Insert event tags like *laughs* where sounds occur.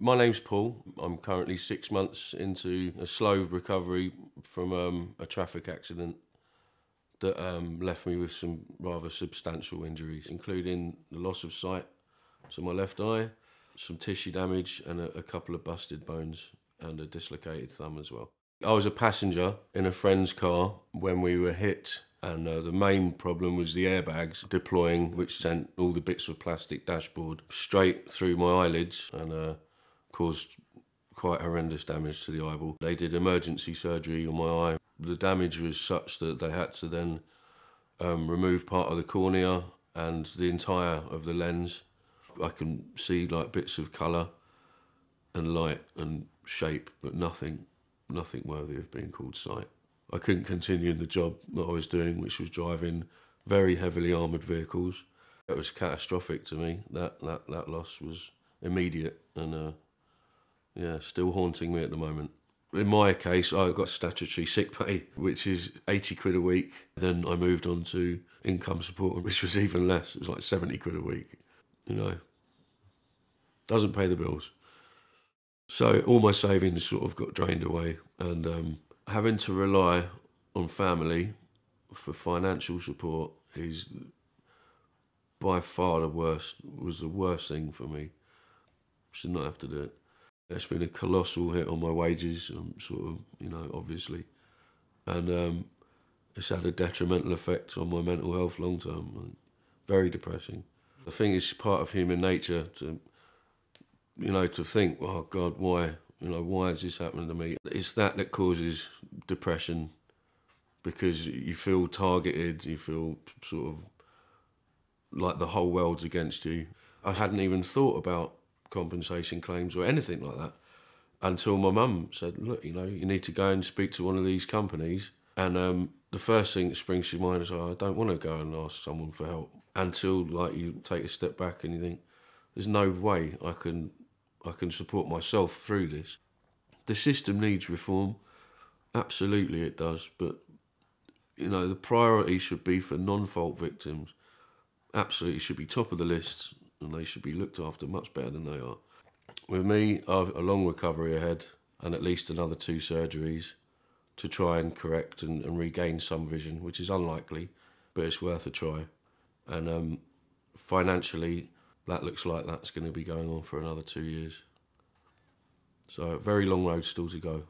My name's Paul. I'm currently six months into a slow recovery from um, a traffic accident that um, left me with some rather substantial injuries, including the loss of sight to my left eye, some tissue damage, and a, a couple of busted bones and a dislocated thumb as well. I was a passenger in a friend's car when we were hit, and uh, the main problem was the airbags deploying, which sent all the bits of plastic dashboard straight through my eyelids and uh, caused quite horrendous damage to the eyeball. They did emergency surgery on my eye. The damage was such that they had to then um, remove part of the cornea and the entire of the lens. I can see like bits of colour and light and shape, but nothing, nothing worthy of being called sight. I couldn't continue in the job that I was doing, which was driving very heavily armoured vehicles. It was catastrophic to me. That that that loss was immediate and uh, yeah, still haunting me at the moment. In my case, I got statutory sick pay, which is 80 quid a week. Then I moved on to income support, *laughs* which was even less. It was like 70 quid a week. You know, doesn't pay the bills. So all my savings sort of got drained away, and um, having to rely on family for financial support is by far the worst. Was the worst thing for me. Should not have to do it. It's been a colossal hit on my wages, um, sort of, you know, obviously, and um, it's had a detrimental effect on my mental health long term. Very depressing. I think it's part of human nature to, you know, to think, oh God, why, you know, why is this happening to me? It's that that causes depression, because you feel targeted, you feel sort of like the whole world's against you. I hadn't even thought about compensation claims or anything like that until my mum said, "Look, you know, you need to go and speak to one of these companies." And um, the first thing that springs to mind is, oh, "I don't want to go and ask someone for help." Until like you take a step back and you think, "There's no way I can, I can support myself through this." The system needs reform, absolutely it does, but you know the priority should be for non-fault victims. Absolutely should be top of the list and they should be looked after much better than they are. With me, I've a long recovery ahead and at least another two surgeries to try and correct and, and regain some vision, which is unlikely, but it's worth a try. And um, financially, that looks like that's going to be going on for another two years. So, a very long road still to go.